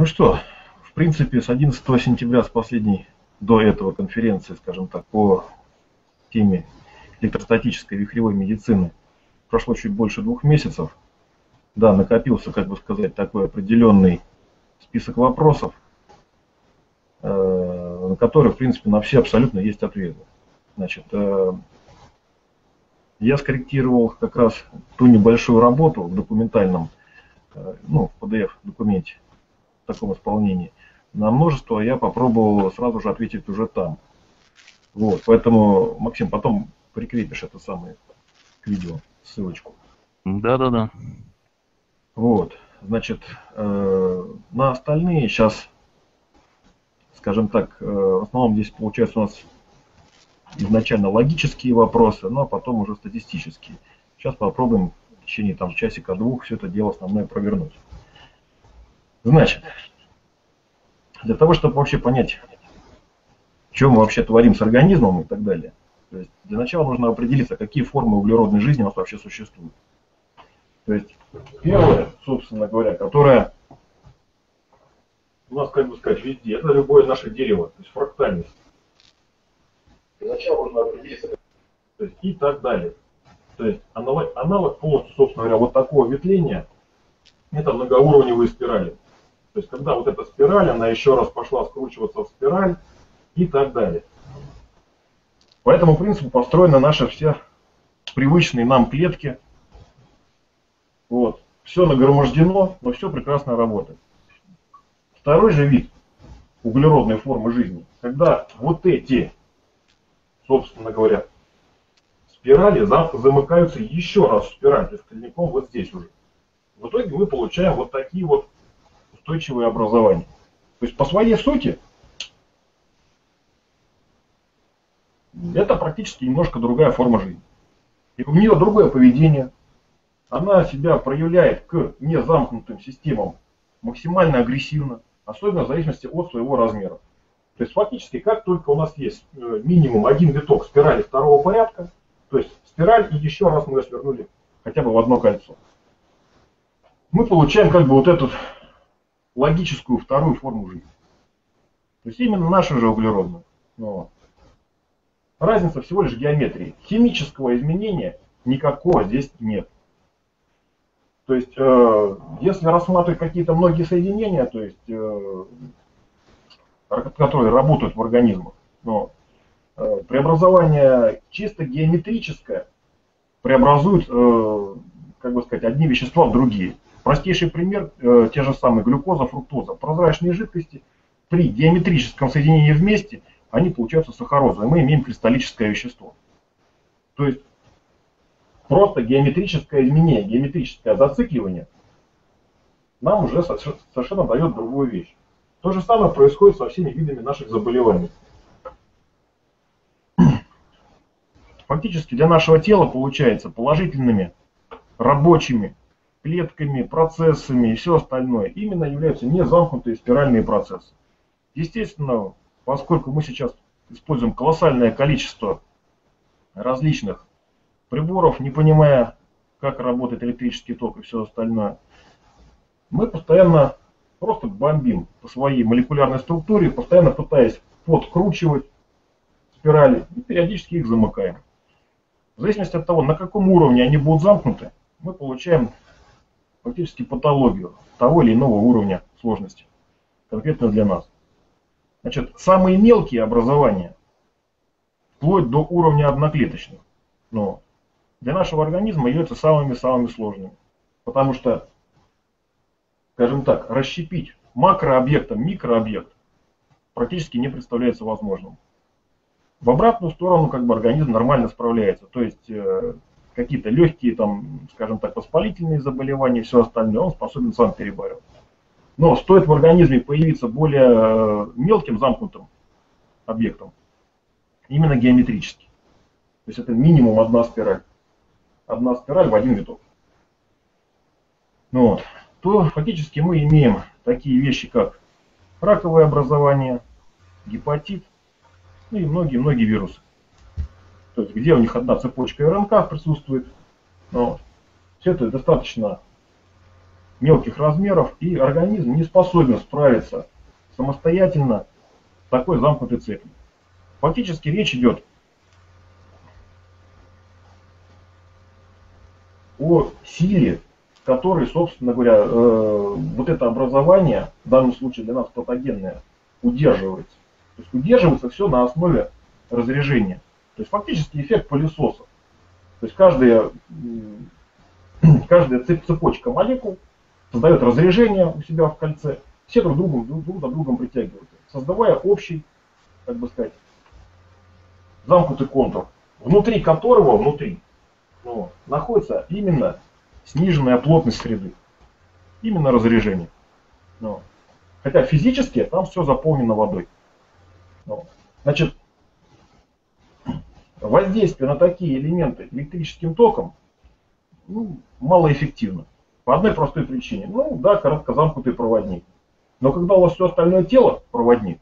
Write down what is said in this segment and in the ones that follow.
Ну что, в принципе, с 11 сентября, с последней до этого конференции, скажем так, по теме электростатической вихревой медицины, прошло чуть больше двух месяцев. Да, накопился, как бы сказать, такой определенный список вопросов, э, на которые, в принципе, на все абсолютно есть ответы. Значит, э, я скорректировал как раз ту небольшую работу в документальном, э, ну, в PDF документе, в таком исполнении. На множество я попробовал сразу же ответить уже там. Вот, поэтому, Максим, потом прикрепишь это самое к видео, ссылочку. Да-да-да. Вот, значит, э, на остальные сейчас, скажем так, э, в основном здесь получается у нас изначально логические вопросы, ну а потом уже статистические. Сейчас попробуем в течение там часика-двух все это дело основное провернуть. Значит, для того, чтобы вообще понять, что мы вообще творим с организмом и так далее, то есть для начала нужно определиться, какие формы углеродной жизни у нас вообще существуют. То есть первое, собственно говоря, которое у нас, как бы сказать, везде, это любое наше дерево, то есть фрактальность. Для начала нужно определиться, то есть и так далее. То есть аналог, аналог полностью, собственно говоря, вот такого ветвления, это многоуровневые спирали. То есть когда вот эта спираль, она еще раз пошла скручиваться в спираль и так далее. По этому принципу построены наши все привычные нам клетки. Вот. Все нагромождено, но все прекрасно работает. Второй же вид углеродной формы жизни, когда вот эти, собственно говоря, спирали замыкаются еще раз в спираль, то есть вот здесь уже. В итоге мы получаем вот такие вот устойчивое образование. То есть по своей сути это практически немножко другая форма жизни. И у нее другое поведение. Она себя проявляет к незамкнутым системам максимально агрессивно, особенно в зависимости от своего размера. То есть фактически, как только у нас есть э, минимум один виток спирали второго порядка, то есть спираль и еще раз мы ее свернули хотя бы в одно кольцо, мы получаем как бы вот этот логическую вторую форму жизни. То есть именно наша же углеродная. Но разница всего лишь геометрии. Химического изменения никакого здесь нет. То есть, э, если рассматривать какие-то многие соединения, то есть, э, которые работают в организмах, но э, преобразование чисто геометрическое преобразует, э, как бы сказать, одни вещества в другие. Простейший пример, э, те же самые глюкоза, фруктоза. Прозрачные жидкости при геометрическом соединении вместе, они получаются сахарозой. Мы имеем кристаллическое вещество. То есть просто геометрическое изменение, геометрическое зацикливание нам уже совершенно дает другую вещь. То же самое происходит со всеми видами наших заболеваний. Фактически для нашего тела получается положительными, рабочими, клетками, процессами и все остальное, именно являются не замкнутые спиральные процессы. Естественно, поскольку мы сейчас используем колоссальное количество различных приборов, не понимая, как работает электрический ток и все остальное, мы постоянно просто бомбим по своей молекулярной структуре, постоянно пытаясь подкручивать спирали и периодически их замыкаем. В зависимости от того, на каком уровне они будут замкнуты, мы получаем фактически патологию того или иного уровня сложности, конкретно для нас. Значит, самые мелкие образования, вплоть до уровня одноклеточных, но для нашего организма являются самыми-самыми сложными. Потому что, скажем так, расщепить макрообъектом микрообъект практически не представляется возможным. В обратную сторону как бы организм нормально справляется. То есть э, какие-то легкие, там, скажем так, воспалительные заболевания и все остальное, он способен сам перебарывать. Но стоит в организме появиться более э, мелким замкнутым объектом, именно геометрически. То есть это минимум одна спираль. Одна спираль в один виток. Ну вот. То фактически мы имеем такие вещи, как раковое образование, гепатит, ну и многие-многие вирусы то есть где у них одна цепочка РНК присутствует. Ну, все это достаточно мелких размеров, и организм не способен справиться самостоятельно с такой замкнутой цепью. Фактически речь идет о силе, которой, собственно говоря, э, вот это образование, в данном случае для нас патогенное, удерживается. То есть удерживается все на основе разряжения. То есть фактически эффект пылесоса. То есть каждая, каждая цепочка молекул создает разряжение у себя в кольце, все друг, другу, друг, друг за другом притягиваются, создавая общий, как бы сказать, замкнутый контур, внутри которого, внутри, ну, находится именно сниженная плотность среды, именно разряжение. Ну, хотя физически там все заполнено водой. Ну, значит, воздействие на такие элементы электрическим током ну, малоэффективно. По одной простой причине. Ну да, короткозамкнутый проводник. Но когда у вас все остальное тело проводник,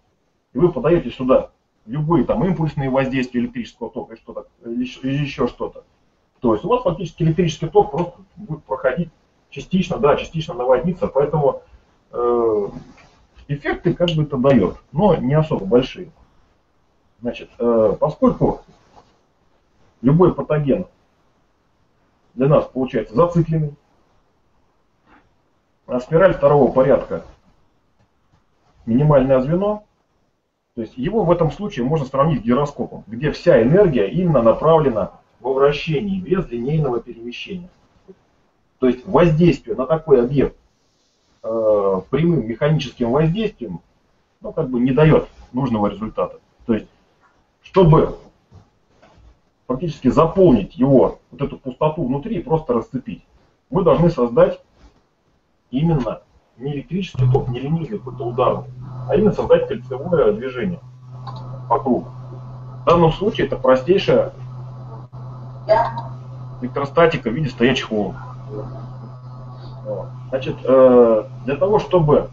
и вы подаете сюда любые там импульсные воздействия электрического тока и что-то, или, еще что-то, то есть у вас фактически электрический ток просто будет проходить частично, да, частично наводниться, поэтому э, эффекты как бы это дает, но не особо большие. Значит, э, поскольку любой патоген для нас получается зацикленный, а спираль второго порядка минимальное звено, то есть его в этом случае можно сравнить с гироскопом, где вся энергия именно направлена во вращении без линейного перемещения. То есть воздействие на такой объект э, прямым механическим воздействием ну, как бы не дает нужного результата. То есть, чтобы фактически заполнить его, вот эту пустоту внутри и просто расцепить, мы должны создать именно не электрический ток, не линейный какой-то удар, а именно создать кольцевое движение по кругу. В данном случае это простейшая электростатика в виде стоячих волн. Значит, э, для того, чтобы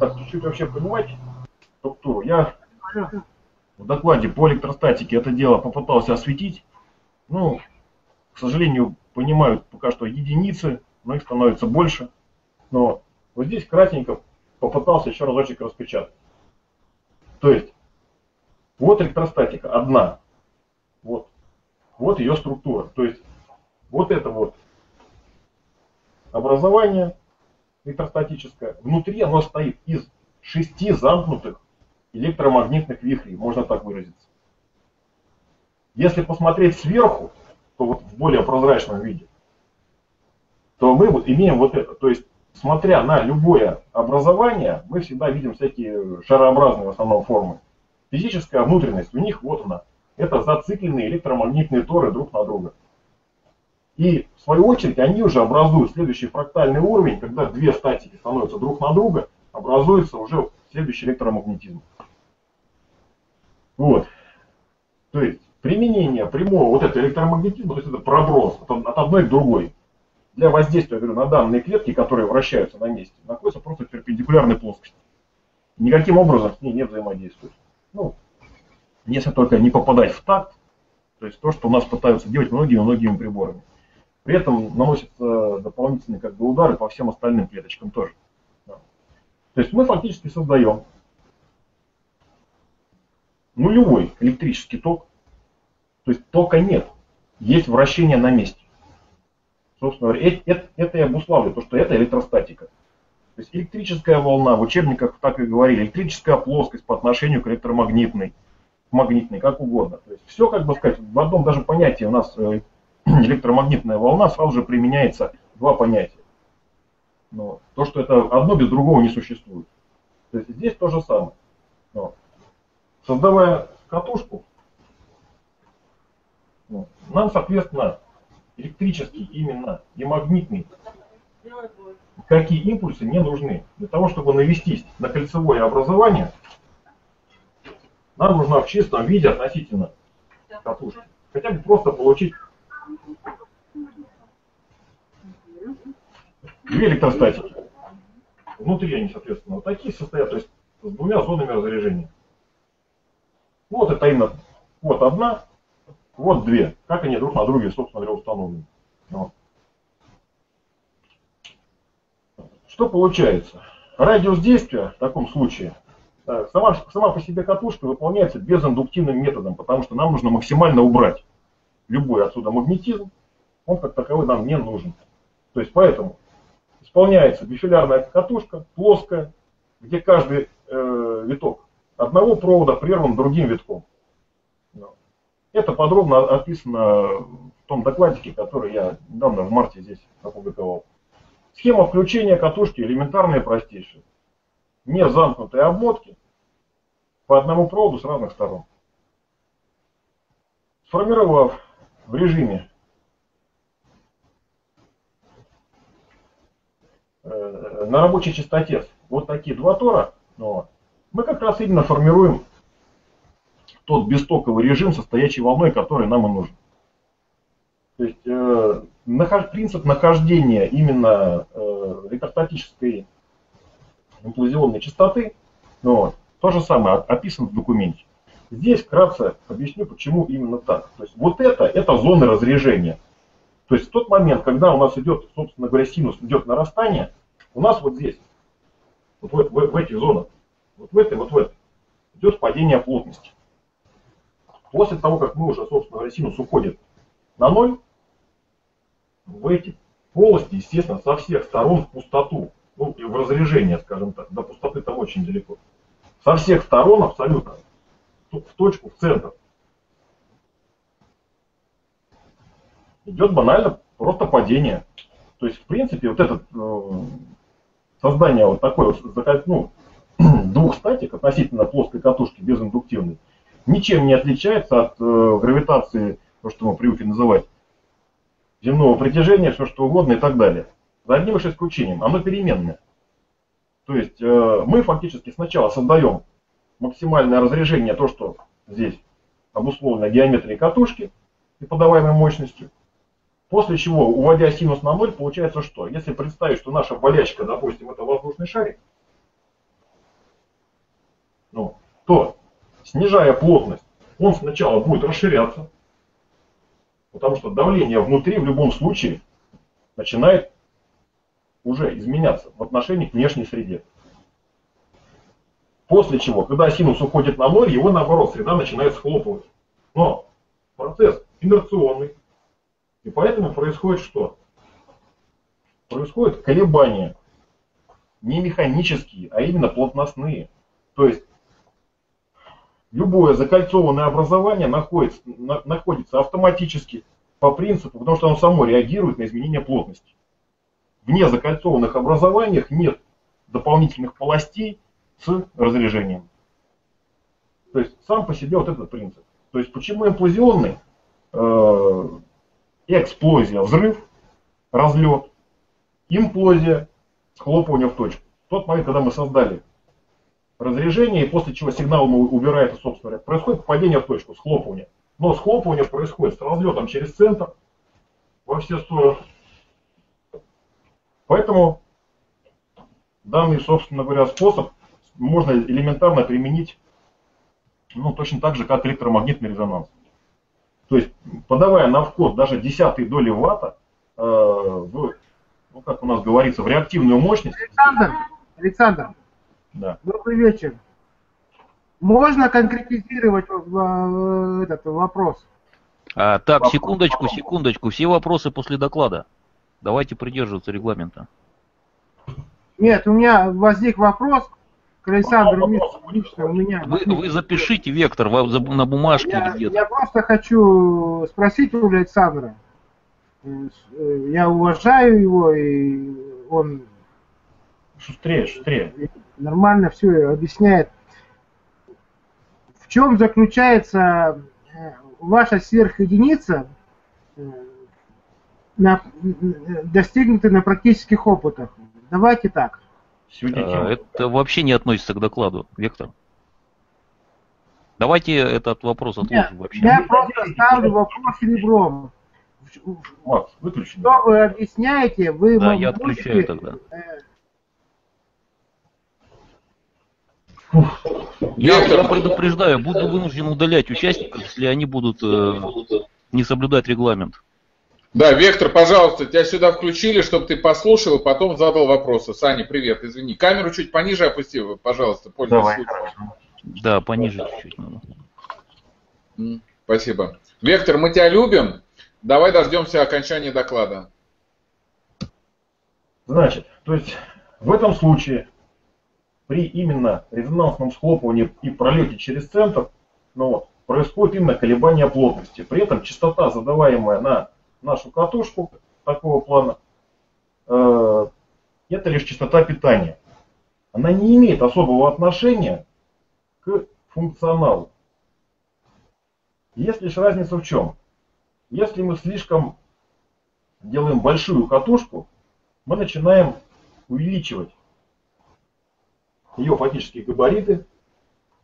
так, чуть-чуть вообще понимать структуру, я в докладе по электростатике это дело попытался осветить. Ну, к сожалению, понимают пока что единицы, но их становится больше. Но вот здесь кратенько попытался еще разочек распечатать. То есть, вот электростатика одна. Вот. Вот ее структура. То есть, вот это вот образование электростатическое. Внутри оно стоит из шести замкнутых электромагнитных вихрей, можно так выразиться. Если посмотреть сверху, то вот в более прозрачном виде, то мы вот имеем вот это. То есть, смотря на любое образование, мы всегда видим всякие шарообразные в основном формы. Физическая внутренность у них вот она. Это зацикленные электромагнитные торы друг на друга. И в свою очередь они уже образуют следующий фрактальный уровень, когда две статики становятся друг на друга, образуется уже следующий электромагнетизм. Вот. То есть применение прямого вот этого электромагнетизма, то есть это проброс от, от одной к другой, для воздействия говорю, на данные клетки, которые вращаются на месте, находится просто в перпендикулярной плоскости. Никаким образом с ней не взаимодействует. Ну, если только не попадать в такт, то есть то, что у нас пытаются делать многими-многими приборами. При этом наносятся дополнительные как бы, удары по всем остальным клеточкам тоже. Да. То есть мы фактически создаем нулевой электрический ток, то есть тока нет, есть вращение на месте. Собственно говоря, это, это и обуславливает то, что это электростатика. То есть электрическая волна, в учебниках так и говорили, электрическая плоскость по отношению к электромагнитной, магнитной, как угодно. То есть все, как бы сказать, в одном даже понятии у нас э, электромагнитная волна сразу же применяется два понятия. Но то, что это одно без другого не существует. То есть здесь то же самое. Но создавая катушку, нам, соответственно, электрический именно и магнитный, какие импульсы не нужны. Для того, чтобы навестись на кольцевое образование, нам нужно в чистом виде относительно катушки. Хотя бы просто получить две электростатики. Внутри они, соответственно, вот такие состоят, то есть с двумя зонами разряжения. Вот это именно, вот одна, вот две. Как они друг на друге, собственно говоря, установлены. Вот. Что получается? Радиус действия в таком случае, сама, сама по себе катушка выполняется безиндуктивным методом, потому что нам нужно максимально убрать любой отсюда магнетизм, он как таковой нам не нужен. То есть поэтому исполняется бифилярная катушка, плоская, где каждый э, виток одного провода прерван другим витком. Это подробно описано в том докладике, который я недавно в марте здесь опубликовал. Схема включения катушки элементарная и простейшая. Не замкнутые обмотки по одному проводу с разных сторон. Сформировав в режиме э, на рабочей частоте вот такие два тора, ну, мы как раз именно формируем тот бестоковый режим со стоячей волной, который нам и нужен. То есть э, нахож, принцип нахождения именно э, электростатической имплазионной частоты, ну, то же самое описано в документе. Здесь вкратце объясню, почему именно так. То есть вот это, это зоны разрежения. То есть в тот момент, когда у нас идет, собственно говоря, синус идет нарастание, у нас вот здесь, вот в, в, в этих зонах, вот в этой, вот в этой, идет падение плотности. После того, как мы уже, собственно говоря, синус уходит на ноль, в эти полости, естественно, со всех сторон в пустоту, ну и в разрежение, скажем так, до пустоты там очень далеко. Со всех сторон абсолютно, в точку, в центр. Идет банально просто падение. То есть, в принципе, вот это э, создание вот такой ну, двух статик относительно плоской катушки безиндуктивной, ничем не отличается от э, гравитации, то, что мы привыкли называть, земного притяжения, все что угодно и так далее. За одним лишь исключением, оно переменное. То есть э, мы фактически сначала создаем максимальное разрежение, то, что здесь обусловлено геометрией катушки и подаваемой мощностью. После чего, уводя синус на ноль, получается что? Если представить, что наша болячка, допустим, это воздушный шарик, ну, то, снижая плотность, он сначала будет расширяться, потому что давление внутри в любом случае начинает уже изменяться в отношении к внешней среде. После чего, когда синус уходит на ноль, его наоборот среда начинает схлопывать. Но процесс инерционный. И поэтому происходит что? Происходит колебания. Не механические, а именно плотностные. То есть любое закольцованное образование находится, на, находится автоматически по принципу, потому что оно само реагирует на изменение плотности. В незакольцованных образованиях нет дополнительных полостей с разрежением. То есть сам по себе вот этот принцип. То есть почему имплазионный? Э, эксплозия, взрыв, разлет, имплозия, схлопывание в точку. В тот момент, когда мы создали разрежение, после чего сигнал мы убирает, собственно происходит падение в точку, схлопывание. Но схлопывание происходит с разлетом через центр во все стороны. Поэтому данный, собственно говоря, способ можно элементарно применить ну, точно так же, как электромагнитный резонанс. То есть, подавая на вход даже десятые доли ватта, э, в, ну, как у нас говорится, в реактивную мощность. Александр, Александр, да. добрый вечер. Можно конкретизировать этот вопрос? А, так, секундочку, секундочку. Все вопросы после доклада. Давайте придерживаться регламента. Нет, у меня возник вопрос к Александру лично у меня. Вы, вы запишите вектор на бумажке я, или где-то. Я просто хочу спросить у Александра. Я уважаю его, и он шустрее, шустрее. Нормально все объясняет. В чем заключается э, ваша сверхединица, э, на, достигнутая на практических опытах? Давайте так. А, это вообще не относится к докладу, Вектор. Давайте этот вопрос отложим Нет, вообще. Я просто ставлю вопрос ребром. Выключи. Что вы объясняете, вы Да, я отключаю тогда. Я, я предупреждаю, буду вынужден удалять участников, если они будут э, не соблюдать регламент. Да, Вектор, пожалуйста, тебя сюда включили, чтобы ты послушал и потом задал вопросы. Саня, привет, извини. Камеру чуть пониже опусти, пожалуйста, пользуйся Давай, Да, пониже чуть-чуть надо. Спасибо. Вектор, мы тебя любим. Давай дождемся окончания доклада. Значит, то есть в этом случае при именно резонансном схлопывании и пролете через центр ну, вот, происходит именно колебание плотности. При этом частота, задаваемая на нашу катушку такого плана, э, это лишь частота питания. Она не имеет особого отношения к функционалу. Есть лишь разница в чем. Если мы слишком делаем большую катушку, мы начинаем увеличивать ее фактические габариты.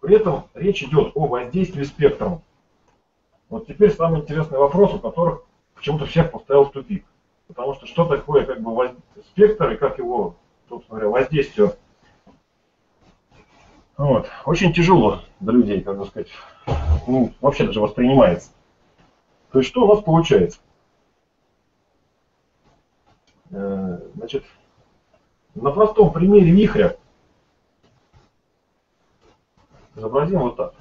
При этом речь идет о воздействии спектром. Вот теперь самый интересный вопрос, у которых почему-то всех поставил в тупик. Потому что что такое как бы спектр и как его, собственно говоря, воздействие. Вот. Очень тяжело для людей, как бы сказать, ну, вообще даже воспринимается. То есть что у нас получается? Э, значит, на простом примере вихря изобразим вот так.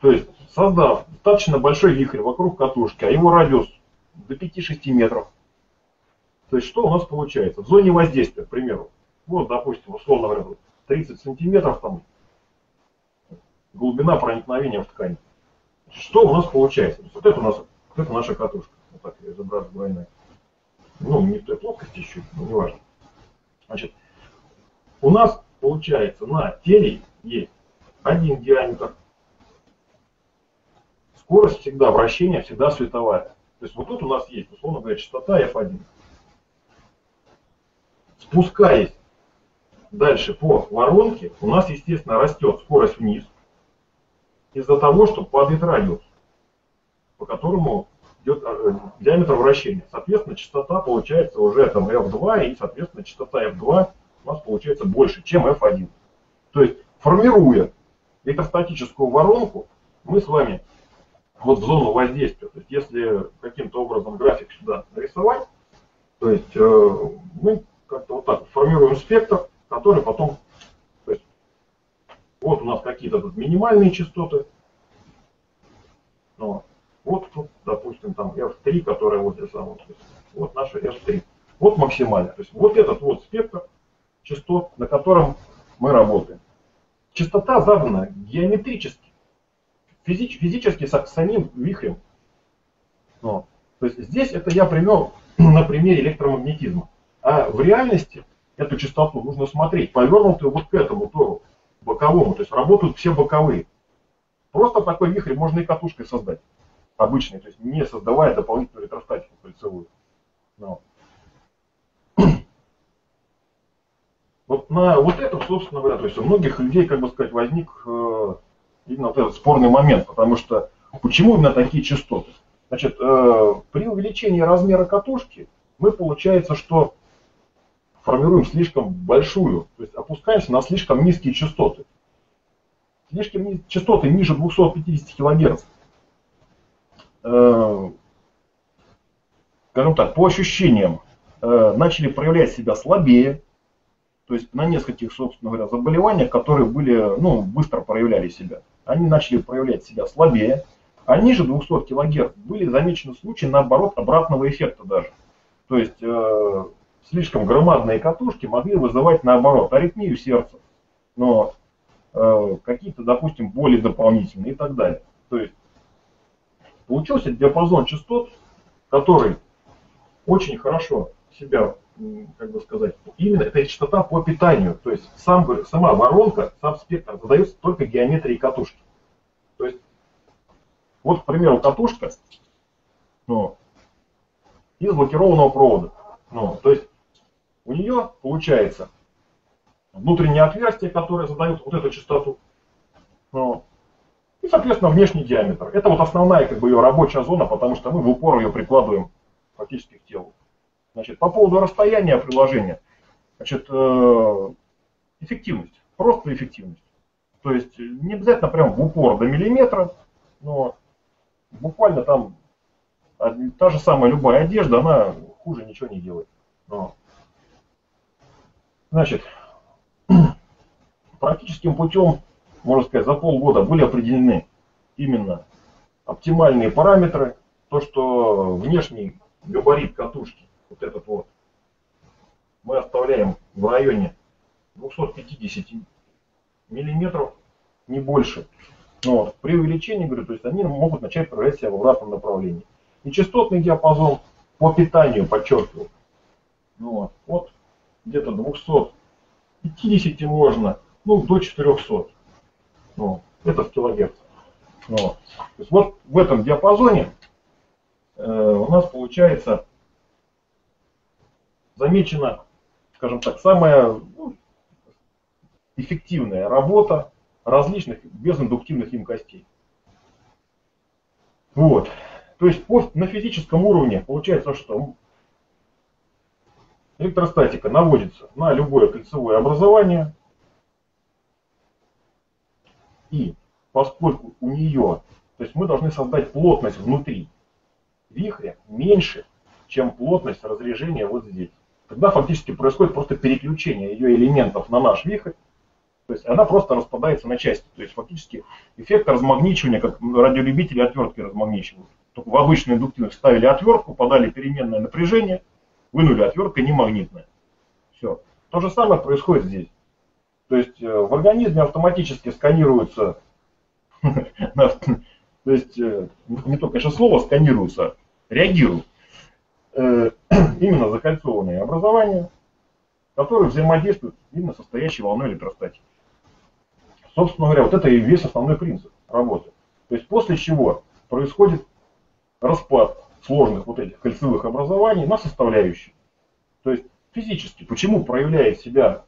То есть, создав достаточно большой вихрь вокруг катушки, а его радиус до 5-6 метров. То есть, что у нас получается? В зоне воздействия, к примеру, вот, допустим, условно говоря, 30 сантиметров там глубина проникновения в ткань. Что у нас получается? Вот это у нас, вот это наша катушка. Вот так я изображу двойная. Ну, не в той плоскости чуть, но не важно. Значит, у нас получается на теле есть один диаметр. Скорость всегда вращения, всегда световая. То есть вот тут у нас есть, условно говоря, частота F1. Спускаясь дальше по воронке, у нас, естественно, растет скорость вниз из-за того, что падает радиус, по которому идет э, диаметр вращения. Соответственно, частота получается уже там F2, и, соответственно, частота F2 у нас получается больше, чем F1. То есть, формируя электростатическую воронку, мы с вами вот в зону воздействия, то есть если каким-то образом график сюда нарисовать, то есть э, мы как-то вот так формируем спектр, который потом вот у нас какие-то тут минимальные частоты. Ну, вот тут, допустим, там F3, которая вот здесь вот, вот наша F3. Вот максимальная. То есть вот этот вот спектр частот, на котором мы работаем. Частота задана геометрически, физич, физически с самим вихрем. Ну, то есть здесь это я привел на примере электромагнетизма. А в реальности эту частоту нужно смотреть, повернутую вот к этому тору боковому, то есть работают все боковые. Просто такой вихрь можно и катушкой создать, обычный, то есть не создавая дополнительную электростатику кольцевую. Но. На вот это, собственно говоря, то есть у многих людей, как бы сказать, возник э, именно вот этот спорный момент, потому что почему именно такие частоты? Значит, э, при увеличении размера катушки мы получается, что формируем слишком большую, то есть опускаемся на слишком низкие частоты. Слишком низ... частоты ниже 250 кГц. Э, скажем так, по ощущениям, начали проявлять себя слабее, то есть на нескольких, собственно говоря, заболеваниях, которые были, ну, быстро проявляли себя, они начали проявлять себя слабее, а ниже 200 кГц были замечены случаи, наоборот, обратного эффекта даже. То есть э, слишком громадные катушки могли вызывать наоборот аритмию сердца, но э, какие-то, допустим, боли дополнительные и так далее. То есть получился диапазон частот, который очень хорошо себя, как бы сказать, именно это частота по питанию. То есть сам, сама воронка, сам спектр задается только геометрией катушки. То есть, вот, к примеру, катушка ну, из блокированного провода. Ну, то есть у нее получается внутреннее отверстие, которое задает вот эту частоту. Ну, и, соответственно, внешний диаметр. Это вот основная как бы ее рабочая зона, потому что мы в упор ее прикладываем фактически к телу. Значит, по поводу расстояния приложения. Значит, э, эффективность. Просто эффективность. То есть не обязательно прям в упор до миллиметра, но буквально там та же самая любая одежда, она хуже ничего не делает. Но. Значит, практическим путем, можно сказать, за полгода были определены именно оптимальные параметры, то, что внешний габарит катушки, вот этот вот, мы оставляем в районе 250 миллиметров, не больше. Но вот, при увеличении, говорю, то есть они могут начать проявлять себя в обратном направлении. И частотный диапазон по питанию, подчеркиваю, ну, вот, вот где-то 250 можно, ну, до 400. Ну, это в килогерц. Ну, то есть вот в этом диапазоне э, у нас получается замечена, скажем так, самая ну, эффективная работа различных безиндуктивных емкостей. Вот. То есть по, на физическом уровне получается, что электростатика наводится на любое кольцевое образование. И поскольку у нее, то есть мы должны создать плотность внутри вихря меньше, чем плотность разрежения вот здесь. Тогда фактически происходит просто переключение ее элементов на наш вихрь, то есть она просто распадается на части. То есть фактически эффект размагничивания, как радиолюбители отвертки размагничивают. Только в обычный индуктивных ставили отвертку, подали переменное напряжение, вынули отвертка не магнитная. Все. То же самое происходит здесь. То есть э, в организме автоматически сканируются, то есть э, не только конечно слово сканируются, реагируют э, именно закольцованные образования, которые взаимодействуют именно состоящей волной электростатики. Собственно говоря, вот это и весь основной принцип работы. То есть после чего происходит распад сложных вот этих кольцевых образований на составляющие. То есть физически, почему проявляет себя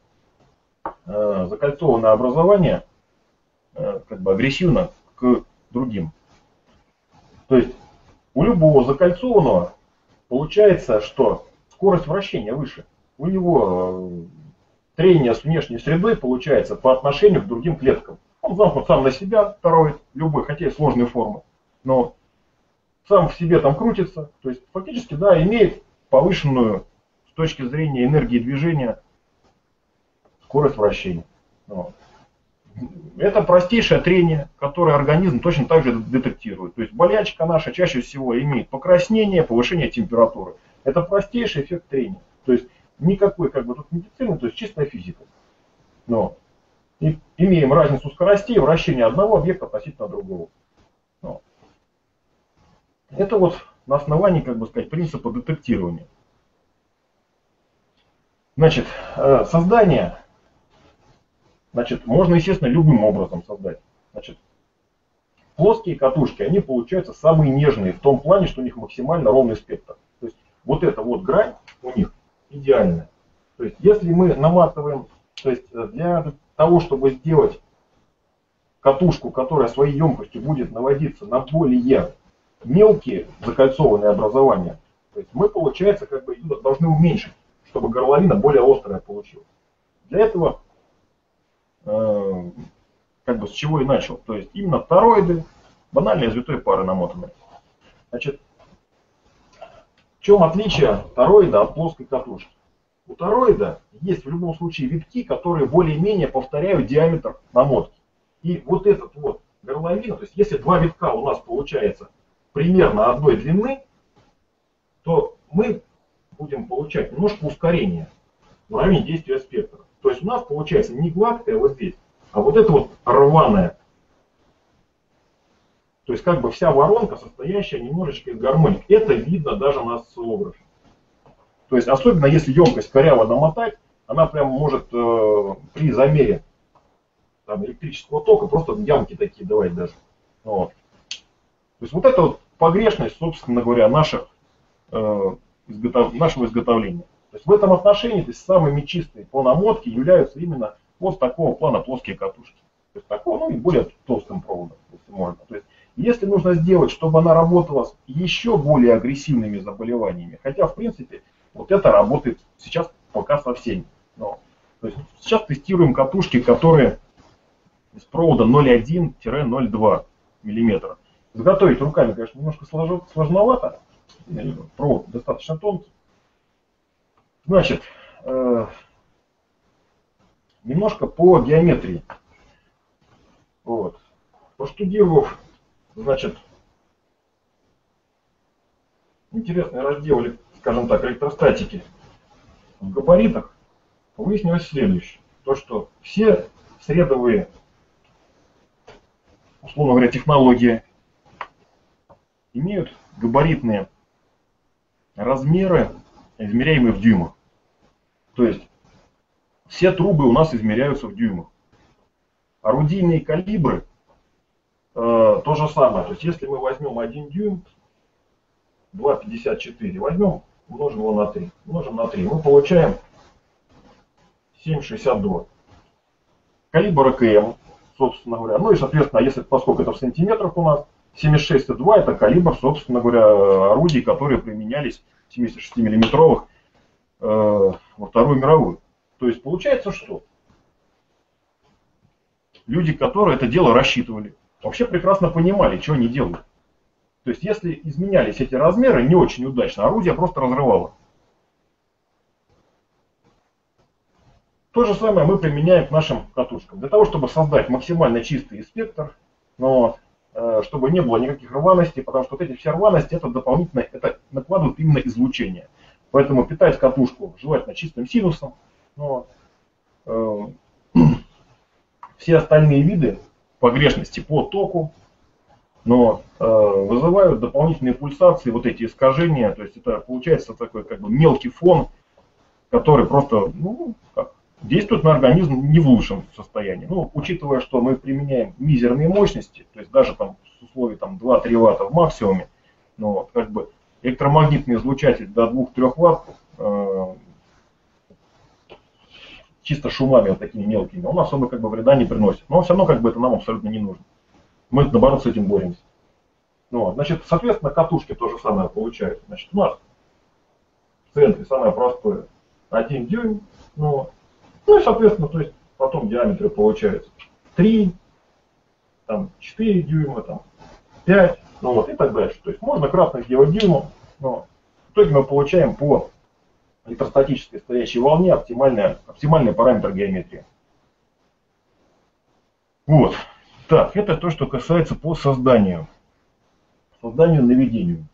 э, закольцованное образование э, как бы агрессивно к другим. То есть у любого закольцованного получается, что скорость вращения выше. У него э, трение с внешней средой получается по отношению к другим клеткам. Он замкнут сам на себя, второй, любой, хотя и сложной формы. Но сам в себе там крутится. То есть фактически, да, имеет повышенную с точки зрения энергии движения скорость вращения. Вот. Это простейшее трение, которое организм точно так же детектирует. То есть болячка наша чаще всего имеет покраснение, повышение температуры. Это простейший эффект трения. То есть никакой как бы тут медицины, то есть чистая физика. Но и имеем разницу скоростей вращения одного объекта относительно другого. Но. Это вот на основании, как бы сказать, принципа детектирования. Значит, э, создание, значит, можно, естественно, любым образом создать. Значит, плоские катушки, они получаются самые нежные в том плане, что у них максимально ровный спектр. То есть вот эта вот грань у них идеальная. То есть если мы наматываем, то есть э, для того, чтобы сделать катушку, которая своей емкостью будет наводиться на более мелкие закольцованные образования, то есть мы, получается, как бы должны уменьшить, чтобы горловина более острая получилась. Для этого, как бы с чего и начал, то есть именно тороиды, банальные извитой пары намотанные. Значит, чем отличие тороида от плоской катушки? У тороида есть в любом случае витки, которые более-менее повторяют диаметр намотки. И вот этот вот горловина, то есть если два витка у нас получается примерно одной длины, то мы будем получать немножко ускорение в районе действия спектра. То есть у нас получается не гладкая вот здесь, а вот это вот рваная то есть как бы вся воронка, состоящая немножечко из гармоник. Это видно даже на осциллографе. То есть особенно если емкость коряво намотать, она прям может э, при замере там, электрического тока просто ямки такие давать даже. Вот. То есть вот это вот погрешность, собственно говоря, наших, э, изготов... нашего изготовления. То есть в этом отношении то есть самыми чистые по намотке являются именно вот такого плана плоские катушки. То есть такого, ну и более толстым проводом, если можно. То есть если нужно сделать, чтобы она работала с еще более агрессивными заболеваниями, хотя в принципе вот это работает сейчас пока со всеми. Но, то есть сейчас тестируем катушки, которые из провода 0,1-0,2 мм. Изготовить руками, конечно, немножко сложновато, провод достаточно тонкий. Значит, э, немножко по геометрии. Вот. Поштудировав, значит, интересный раздел, скажем так, электростатики в габаритах, выяснилось следующее. То, что все средовые, условно говоря, технологии имеют габаритные размеры, измеряемые в дюймах. То есть все трубы у нас измеряются в дюймах. Орудийные калибры э, то же самое. То есть если мы возьмем 1 дюйм, 2,54, возьмем, умножим его на 3. Умножим на 3, мы получаем 7,62. Калибр АКМ, собственно говоря. Ну и, соответственно, если, поскольку это в сантиметрах у нас, 76,2 это калибр, собственно говоря, орудий, которые применялись 76 миллиметровых во Вторую мировую. То есть получается что? Люди, которые это дело рассчитывали, вообще прекрасно понимали, что они делают. То есть если изменялись эти размеры не очень удачно, орудие просто разрывало. То же самое мы применяем к нашим катушкам. Для того, чтобы создать максимально чистый спектр, но э, чтобы не было никаких рваностей, потому что вот эти все рваности, это дополнительно, это накладывают именно излучение. Поэтому питать катушку желательно чистым синусом. Но, э, все остальные виды погрешности по току, но э, вызывают дополнительные пульсации, вот эти искажения, то есть это получается такой как бы мелкий фон, который просто ну, как, действует на организм не в лучшем состоянии. Ну, учитывая, что мы применяем мизерные мощности, то есть даже там с условий там 2-3 ватта в максимуме, вот, как бы электромагнитный излучатель до 2-3 ватт э, чисто шумами вот такими мелкими, он особо как бы вреда не приносит. Но все равно как бы это нам абсолютно не нужно. Мы, наоборот, с этим боремся. Ну, значит, соответственно, катушки то же самое получают. Значит, у нас в центре самое простое 1 дюйм, ну, ну и, соответственно, то есть потом диаметры получаются 3, там 4 дюйма, там 5, ну вот и так дальше. То есть можно кратно сделать дюймом, но в итоге мы получаем по электростатической стоящей волне оптимальный, оптимальный параметр геометрии. Вот. Так, это то, что касается по созданию. Созданию наведению.